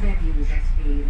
Thank at speed.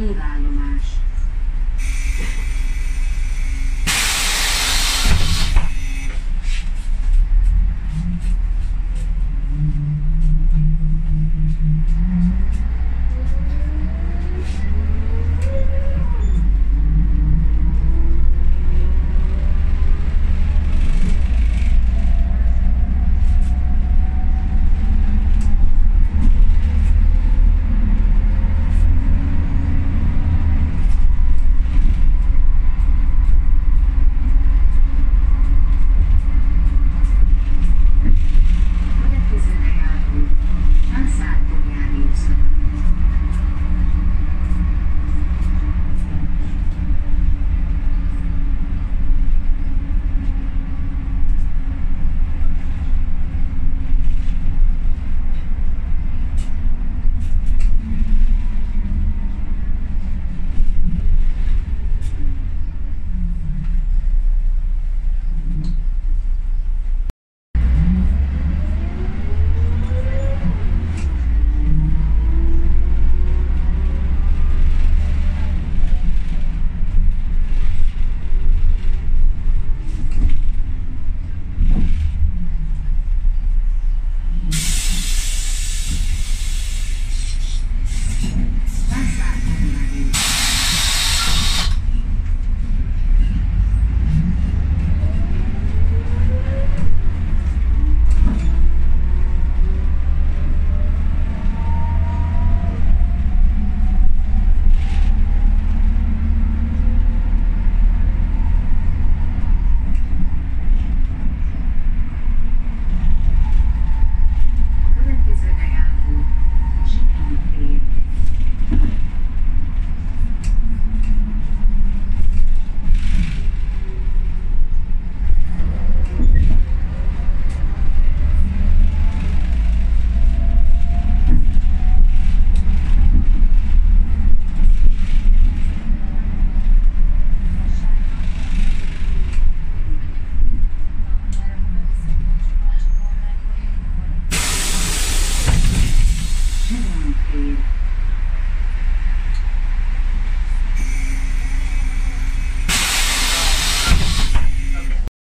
Hírállomás